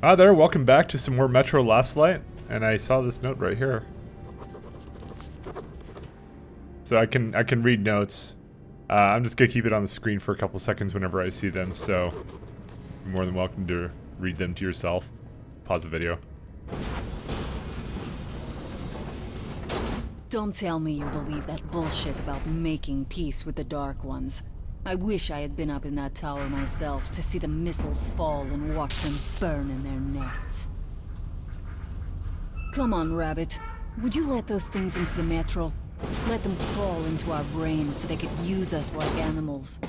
Hi there, welcome back to some more Metro Last Light, and I saw this note right here. So I can I can read notes. Uh, I'm just gonna keep it on the screen for a couple seconds whenever I see them, so you're more than welcome to read them to yourself. Pause the video. Don't tell me you believe that bullshit about making peace with the Dark Ones. I wish I had been up in that tower myself to see the missiles fall and watch them burn in their nests. Come on, Rabbit. Would you let those things into the Metro? Let them crawl into our brains so they could use us like animals.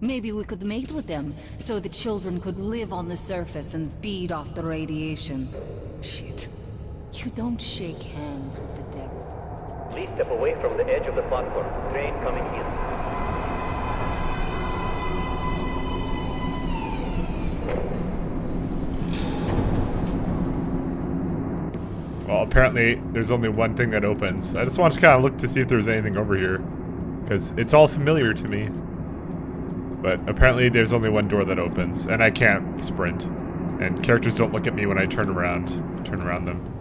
Maybe we could mate with them, so the children could live on the surface and feed off the radiation. Shit. You don't shake hands with the devil. Please step away from the edge of the platform. Train coming in. Well, apparently there's only one thing that opens. I just want to kind of look to see if there's anything over here. Because it's all familiar to me. But apparently there's only one door that opens, and I can't sprint. And characters don't look at me when I turn around, turn around them.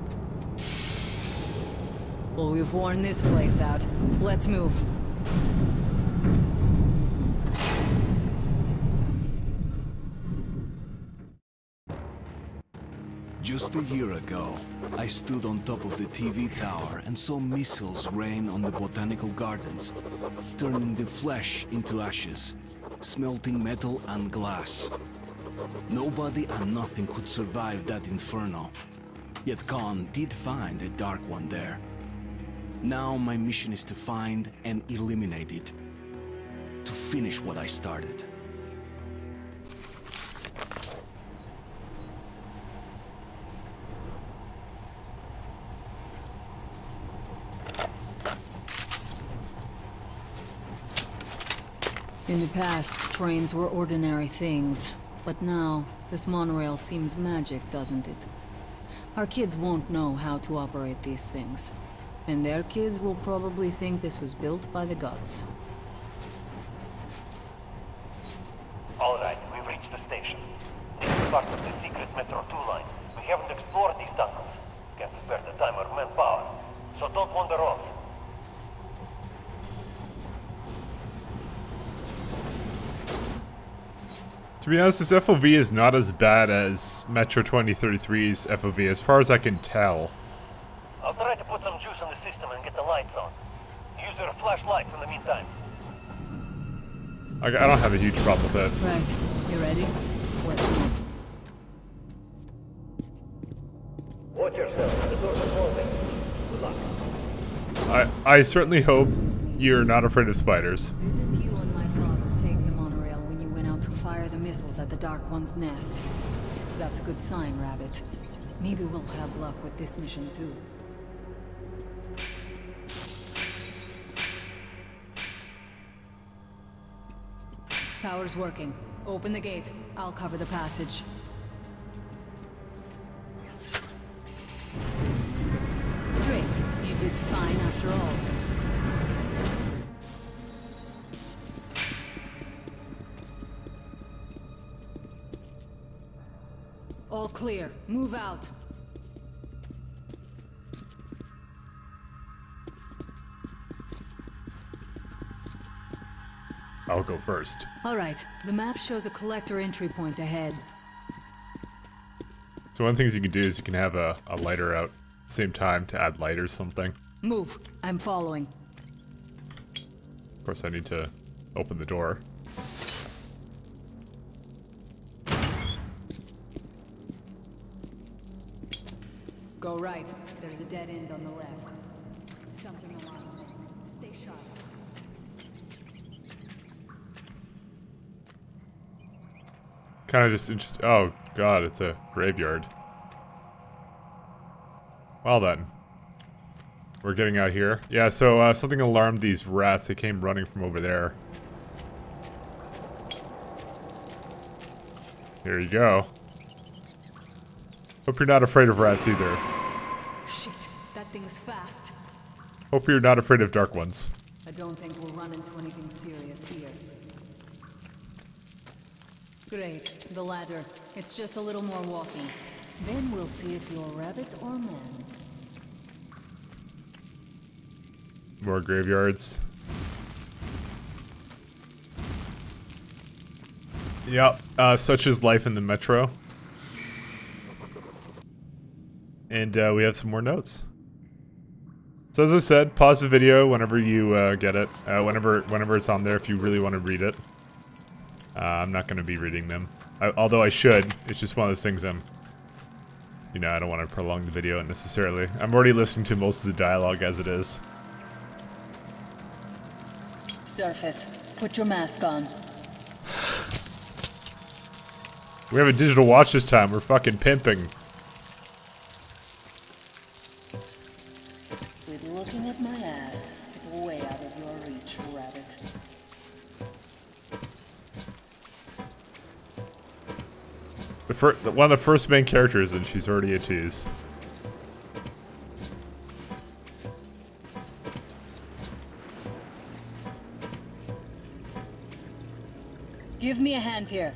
Well, we've worn this place out. Let's move. Just a year ago, I stood on top of the TV tower and saw missiles rain on the botanical gardens, turning the flesh into ashes, smelting metal and glass. Nobody and nothing could survive that inferno. Yet Khan did find a Dark One there. Now my mission is to find and eliminate it. To finish what I started. In the past, trains were ordinary things. But now, this monorail seems magic, doesn't it? Our kids won't know how to operate these things. And their kids will probably think this was built by the gods. All right, we've reached the station. This is part of the secret Metro 2 line. We haven't explored these tunnels. Can't spare the time or manpower. So don't wander off. To be honest, this FOV is not as bad as Metro 2033's FOV, as far as I can tell. I'll try to put some juice on the system and get the lights on. Use your flashlights in the meantime. I, I don't have a huge problem with it. Right. You ready? Let's move. Watch yourself. The doors are closing. Good luck. I, I certainly hope you're not afraid of spiders. At the Dark One's nest? That's a good sign, Rabbit. Maybe we'll have luck with this mission too. Power's working. Open the gate. I'll cover the passage. Great. You did fine after all. Clear. Move out. I'll go first. All right. The map shows a collector entry point ahead. So one of the things you can do is you can have a, a lighter out same time to add light or something. Move. I'm following. Of course, I need to open the door. Go right. There's a dead end on the left. Something alarming. Stay sharp. Kind of just interest. Oh god, it's a graveyard. Well then, we're getting out here. Yeah, so uh, something alarmed these rats. They came running from over there. Here you go. Hope you're not afraid of rats either. Shit. That thing's fast. Hope you're not afraid of dark ones. I don't think we'll run into anything serious here. Great. The ladder. It's just a little more walking. Then we'll see if you're rabbit or man. More graveyards. Yep, uh, such is life in the metro. And uh, we have some more notes. So as I said, pause the video whenever you uh, get it. Uh, whenever whenever it's on there, if you really want to read it. Uh, I'm not going to be reading them. I, although I should. It's just one of those things I'm... You know, I don't want to prolong the video unnecessarily. I'm already listening to most of the dialogue as it is. Surface, put your mask on. We have a digital watch this time. We're fucking pimping. Looking at my ass, it's way out of your reach, rabbit. The fir one of the first main characters, and she's already a tease. Give me a hand here.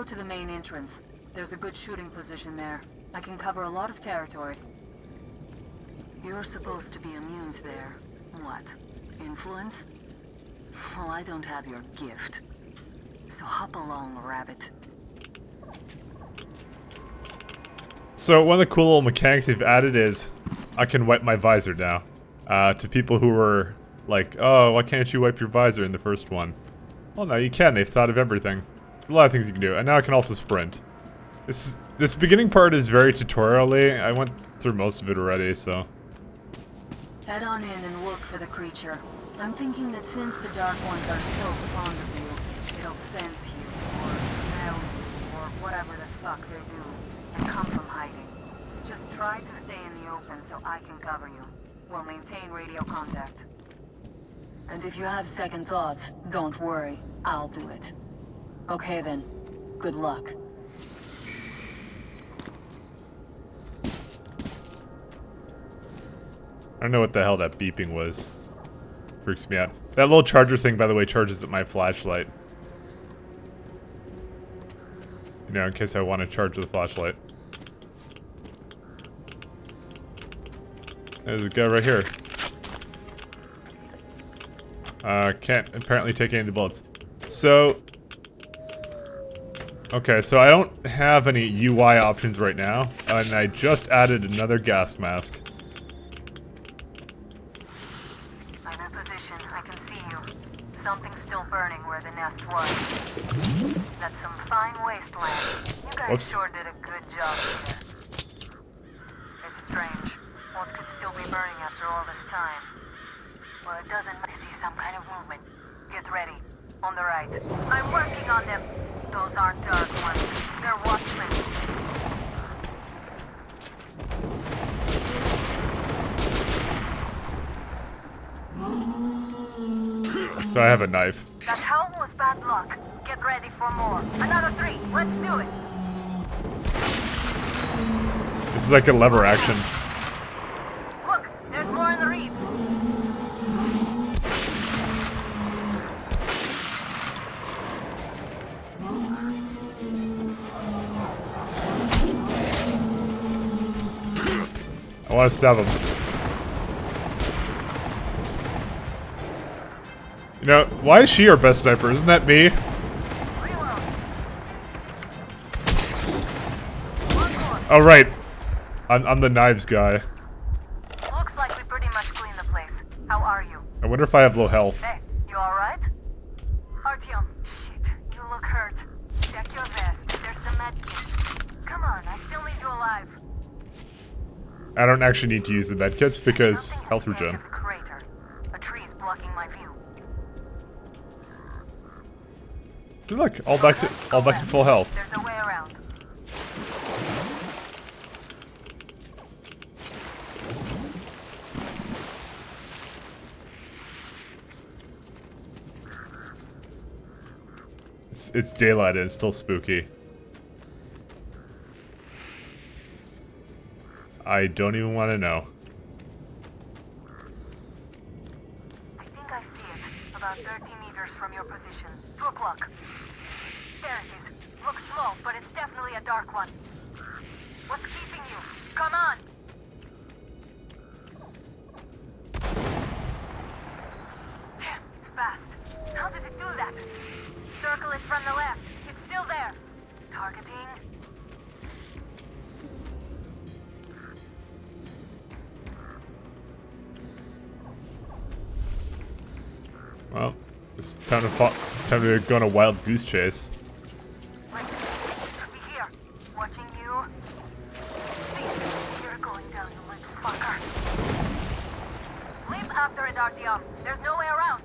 Go to the main entrance. There's a good shooting position there. I can cover a lot of territory. You're supposed to be immune to their... what? Influence? Well, I don't have your gift. So hop along, rabbit. So one of the cool little mechanics they've added is I can wipe my visor now. Uh, to people who were like, oh, why can't you wipe your visor in the first one? Well, no, you can. They've thought of everything. A lot of things you can do. And now I can also sprint. This is, this beginning part is very tutorially. I went through most of it already, so... Head on in and look for the creature. I'm thinking that since the Dark Ones are so fond of you, it'll sense you, or smell you, or whatever the fuck they do, and come from hiding. Just try to stay in the open so I can cover you. We'll maintain radio contact. And if you have second thoughts, don't worry. I'll do it. Okay then. Good luck. I don't know what the hell that beeping was. Freaks me out. That little charger thing, by the way, charges my flashlight. You know, in case I want to charge the flashlight. There's a guy right here. Uh, can't apparently take any of the bullets. So... Okay, so I don't have any UI options right now, and I just added another gas mask. I'm in position. I can see you. Something's still burning where the nest was. That's some fine wasteland. You guys Whoops. sure did a good job here. It's strange. What could still be burning after all this time? Well, it doesn't I see some kind of movement. Get ready. On the right. I'm working on them. Those aren't dark ones. They're watchmen. So I have a knife. That howl was bad luck. Get ready for more. Another three. Let's do it. This is like a lever action. Want to stab him. You know, why is she our best sniper? Isn't that me? Oh, right. I'm, I'm the knives guy. Looks like we pretty much cleaned the place. How are you? I wonder if I have low health. Hey, you alright? Artyom, shit, you look hurt. Check your vest. There's some medkits. Come on, I still need you alive. I don't actually need to use the medkits because health regen. entered the crater. A tree's blocking my view. Look, all back to all back to full health. There's a way around. It's, it's it's daylight and it's still spooky. I don't even want to know. I think I see it. About 30 meters from your position. 2 o'clock. There it is. Looks small, but it's definitely a dark one. What's keeping you? Come on! Damn, it's fast. How did it do that? Circle it from the left. Well, it's time to time to go on a wild goose chase. Wait, be here. Watching you. You're going down, you little fucker. Leave after it, Artyom. There's no way around.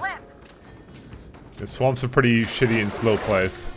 Left. The swamp's a pretty shitty and slow place.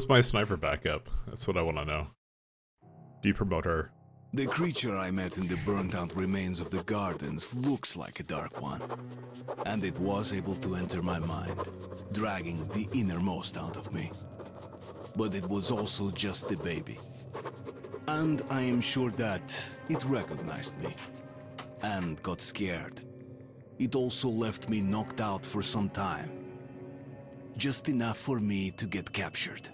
Was my sniper backup? That's what I want to know. Depromote her. The creature I met in the burnt out remains of the gardens looks like a dark one. And it was able to enter my mind, dragging the innermost out of me. But it was also just a baby. And I am sure that it recognized me. And got scared. It also left me knocked out for some time. Just enough for me to get captured.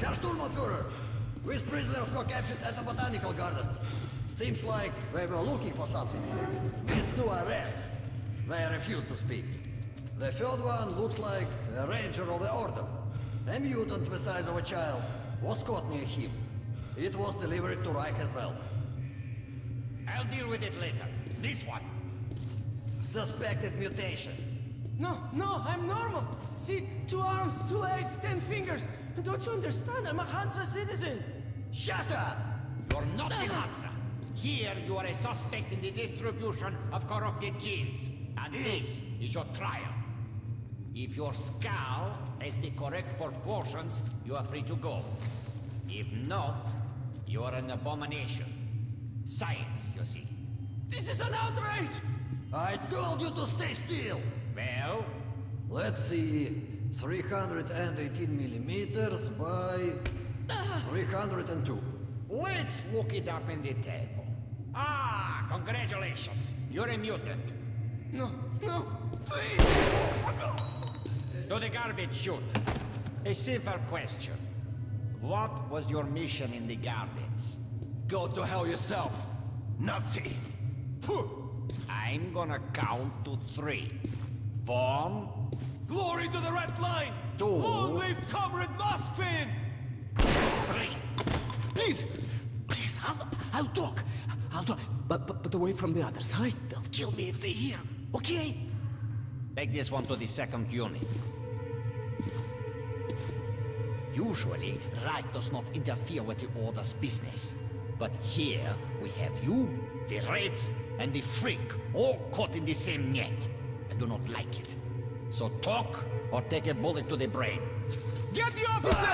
Herr Sturmbannführer, these prisoners were captured at the Botanical Gardens. Seems like they were looking for something. These two are red. They refuse to speak. The third one looks like a ranger of the Order. A mutant the size of a child was caught near him. It was delivered to Reich as well. I'll deal with it later. This one. Suspected mutation. No, no, I'm normal. See, two arms, two legs, ten fingers. Don't you understand? I'm a Hansa citizen. Shut up! You're not in ah. Hansa. Here you are a suspect in the distribution of corrupted genes. And eh. this is your trial. If your skull has the correct proportions, you are free to go. If not, you are an abomination. Science, you see. This is an outrage! I told you to stay still! Well, Let's see. 318 millimeters by 302. let's look it up in the table. Ah, congratulations. You're a mutant. No, no, please! To the garbage chute. A simple question. What was your mission in the gardens? Go to hell yourself, Nazi! Phew. I'm gonna count to three. One, Glory to the Red Line! Two. Long live Comrade Moskvin! three. Please, please, I'll, I'll talk. I'll talk, but, but but away from the other side. They'll kill me if they hear. Okay? Take this one to the second unit. Usually, Reich does not interfere with the Order's business. But here, we have you, the Reds, and the Freak, all caught in the same net. I do not like it. So talk or take a bullet to the brain. Get the officer!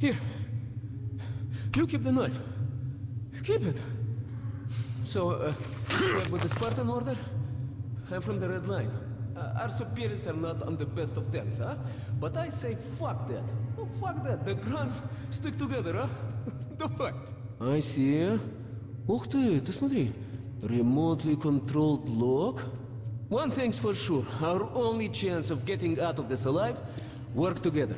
Here. You keep the knife. Keep it. So, uh, with the Spartan order? I'm from the Red Line. Uh, our superiors are not on the best of terms, huh? But I say fuck that. Oh, fuck that. The grunts stick together, huh? the fuck? I see. Ух ты, ты смотри. Remotely controlled lock? One thing's for sure. Our only chance of getting out of this alive, work together.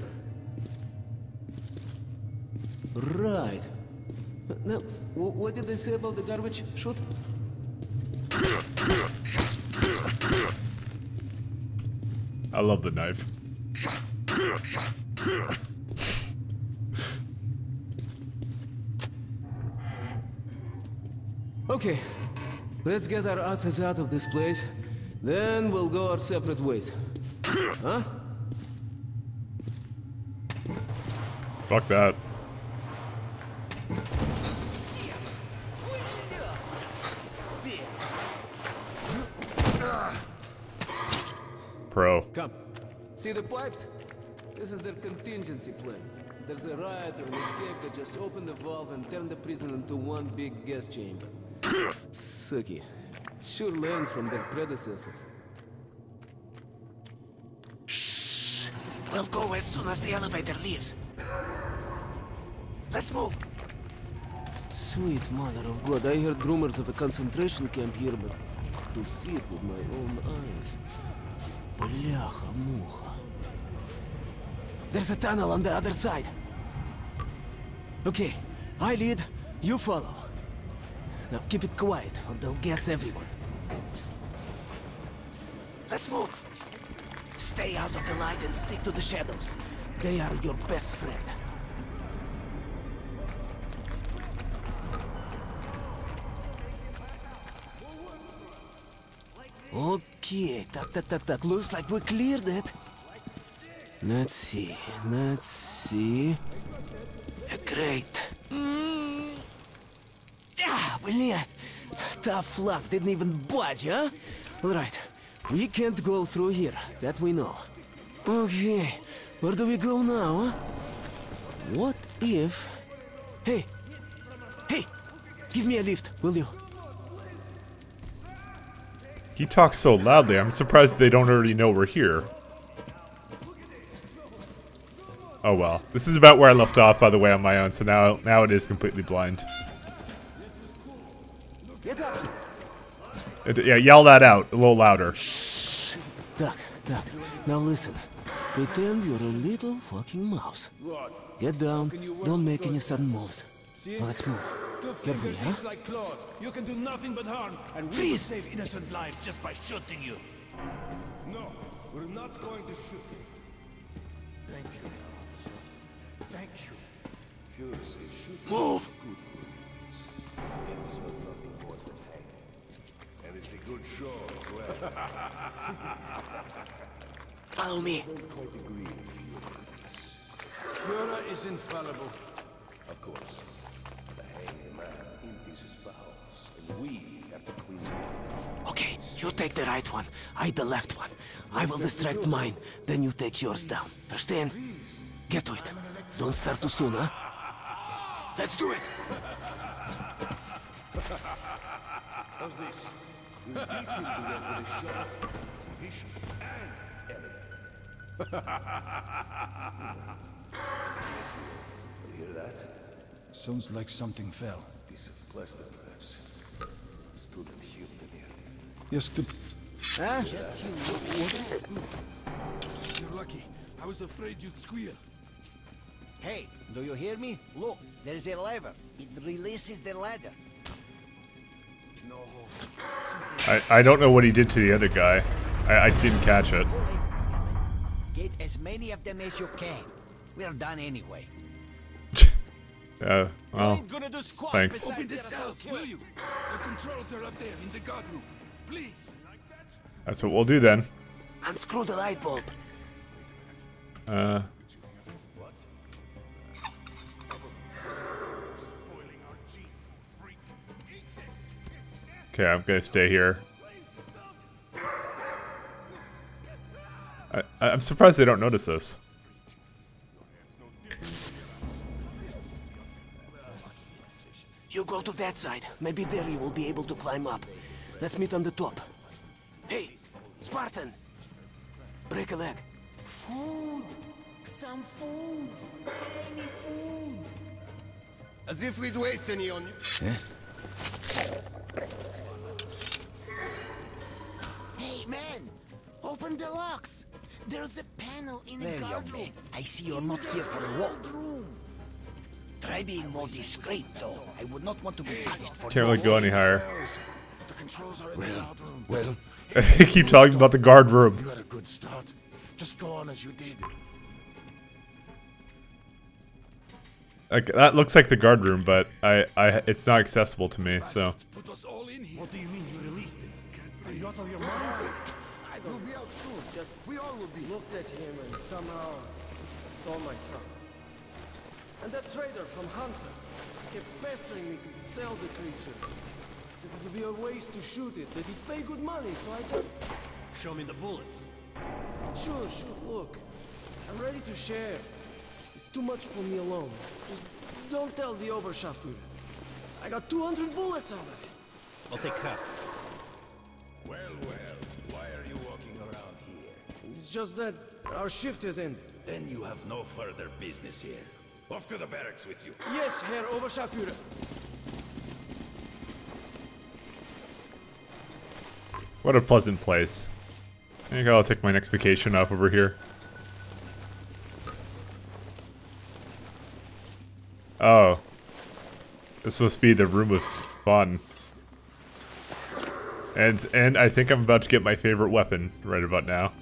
Right. Now, what did they say about the garbage chute? I love the knife. Okay, let's get our asses out of this place. Then we'll go our separate ways. Huh? Fuck that. See the pipes? This is their contingency plan. There's a riot or an escape that just open the valve and turn the prison into one big gas chamber. Sucky. Sure learned from their predecessors. Shh. We'll go as soon as the elevator leaves. Let's move. Sweet mother of God, I heard rumors of a concentration camp here, but to see it with my own eyes. Бляха-муха. There's a tunnel on the other side. Okay, I lead, you follow. Now keep it quiet, or they'll guess everyone. Let's move. Stay out of the light and stick to the shadows. They are your best friend. Okay, так, так, так, так. Looks like we cleared it. Let's see, let's see. Great. Mm. Ah, блин. Tough luck, didn't even budge, huh? Alright, we can't go through here, that we know. Okay, where do we go now, huh? What if... Hey! Hey! Give me a lift, will you? He talks so loudly, I'm surprised they don't already know we're here. Oh well. This is about where I left off, by the way, on my own, so now now it is completely blind. It, yeah, yell that out a little louder. Shh. Duck, duck. Now listen. Pretend you're a little fucking mouse. Get down. Don't make any sudden moves. Now let's move. Carefully, huh? Like Claude. You can do nothing but harm, and we Freeze! will save innocent lives just by shooting you. No, we're not going to shoot you. Thank you, officer. Thank you. Führer says shoot Move! good for It is nothing more than hanging. And it's a good show as well. Follow me. I don't quite agree with Fury. Führer is infallible. Of course. The hanging his bowels, and we have to clean them. Okay, you take the right one. I the left one. I will distract mine. Then you take yours down. Verstehen? Get to it. Don't start too soon, huh? Let's do it. How's this? You beat him to that with a shot. It's efficient and elegant. You hear that? Sounds like something fell. Piece of plastic, perhaps. Stood and healed in here. Yes, the... Huh? You're lucky. I was afraid you'd squeal. Hey, do you hear me? Look, there is a lever. It releases the ladder. No. I, I don't know what he did to the other guy. I, I didn't catch it. Get as many of them as you can. We're done anyway. Uh, well, gonna do thanks. Open the cells, will you? The controls are up there in the guard room. Please. That's what we'll do then. Unscrew the light bulb. Uh. Okay, I'm gonna stay here. I, I'm surprised they don't notice this. That side. Maybe there you will be able to climb up. Let's meet on the top. Hey, Spartan! Break a leg. Food! Some food! Any food! As if we'd waste any on you. Eh? Hey, man! Open the locks! There's a panel in the There, young guard room. man. I see you're not here for a walk. Try being more discreet, though. I would not want to be punished for Can't really go any higher. The controls are in Well, the guard well, they keep talking about the guard room. you had a good start. Just go on as you did. Like that looks like the guard room, but I, I, it's not accessible to me. So Put us all in here. What do you mean you released it? Are you out of your mind? I We'll be out soon. Just We all will be. looked at him and somehow saw my son. And that trader from Hansa kept pestering me to sell the creature. Said it would be a waste to shoot it, that he'd pay good money, so I just... Show me the bullets. Sure, shoot, look. I'm ready to share. It's too much for me alone. Just don't tell the Oberscharführer. I got 200 bullets out of it. I'll take half. Well, well, why are you walking around here? It's just that our shift has ended. Then you have no further business here. Off to the barracks with you. Yes, Herr Oberscharführer. what a pleasant place. I think I'll take my next vacation off over here. Oh. This must be the room of fun. And and I think I'm about to get my favorite weapon right about now.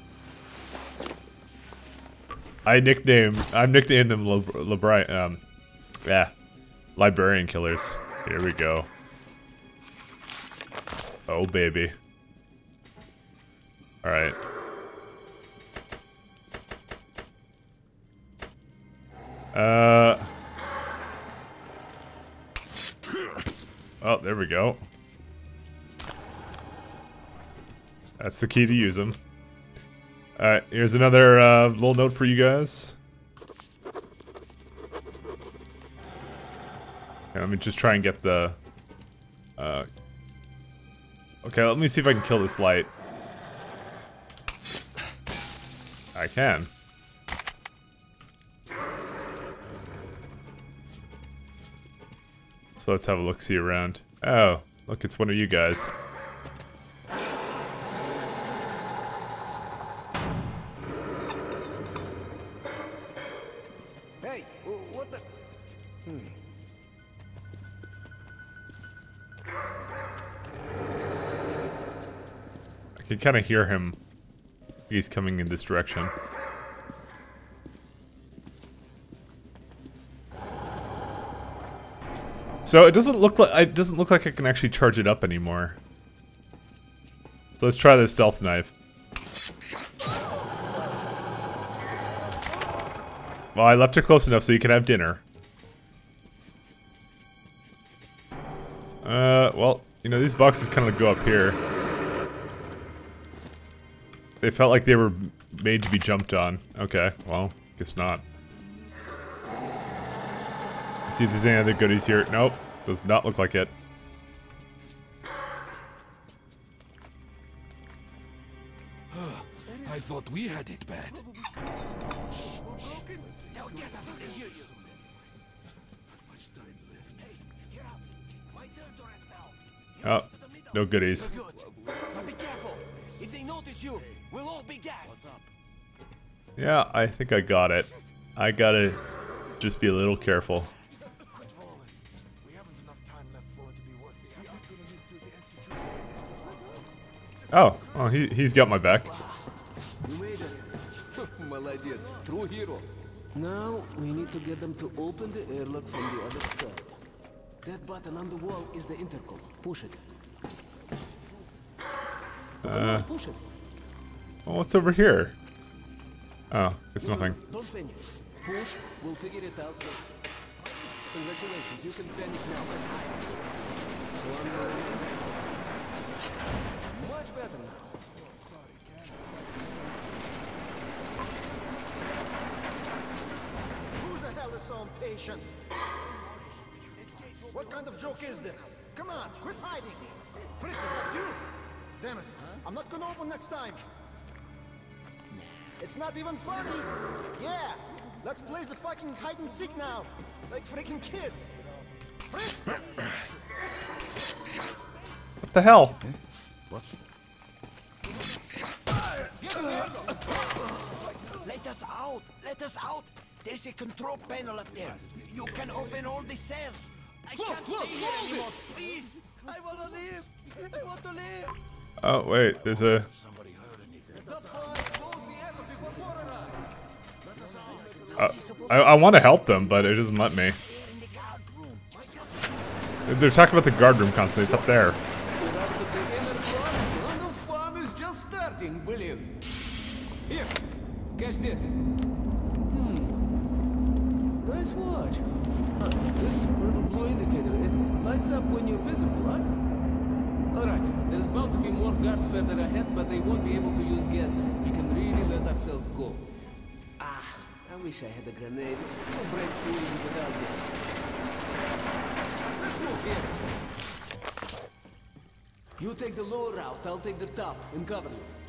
I nickname I'm nicknamed them Lib- Libri um yeah. Librarian killers. Here we go. Oh baby. Alright. Uh Oh, there we go. That's the key to use them. Alright, here's another uh, little note for you guys. Okay, let me just try and get the... Uh, okay, let me see if I can kill this light. I can. So let's have a look-see around. Oh, look, it's one of you guys. Can kind of hear him. He's coming in this direction. So it doesn't look like it doesn't look like I can actually charge it up anymore. So let's try this stealth knife. Well, I left it close enough so you can have dinner. Uh, well, you know, these boxes kind of go up here. They felt like they were made to be jumped on. Okay, well, guess not. Let's see if there's any other goodies here. Nope, does not look like it. I thought we had it bad. Oh, no goodies. But be careful. If they notice you, we'll all be gassed. Yeah, I think I got it. I gotta just be a little careful. Oh, well, he, he's got my back. You made it. Молодец. True hero. Now we need to get them to open the airlock from the other side. That button on the wall is the intercom. Push it. Come Uh, on, push it. Oh, what's over here? Oh, it's nothing. Don't panic. Push, we'll figure it out. Congratulations, you can panic now. Let's hide. Much better now. Who the hell is so impatient? What kind of joke is this? Come on, quit hiding. Fritz, is that you? Damn it. I'm not gonna open next time. It's not even funny. Yeah, let's play the fucking hide and seek now. Like freaking kids. Fritz! What the hell? What? Let us out! Let us out! There's a control panel up there. You can open all the cells. I Close, can't close, stay here it! anymore. Please! I wanna live! I want to live! Oh, wait, there's a... I, I want to help them, but it doesn't let me. They're talking about the guard room constantly. It's up there. Here, catch this. Hmm. Nice watch. This little blue indicator, it lights up when you're visible, right? Alright, there's bound to be more guards further ahead, but they won't be able to use gas. We can really let ourselves go. Wish I had a grenade. Through even without gas. Let's move here. You take the lower route, I'll take the top and cover you.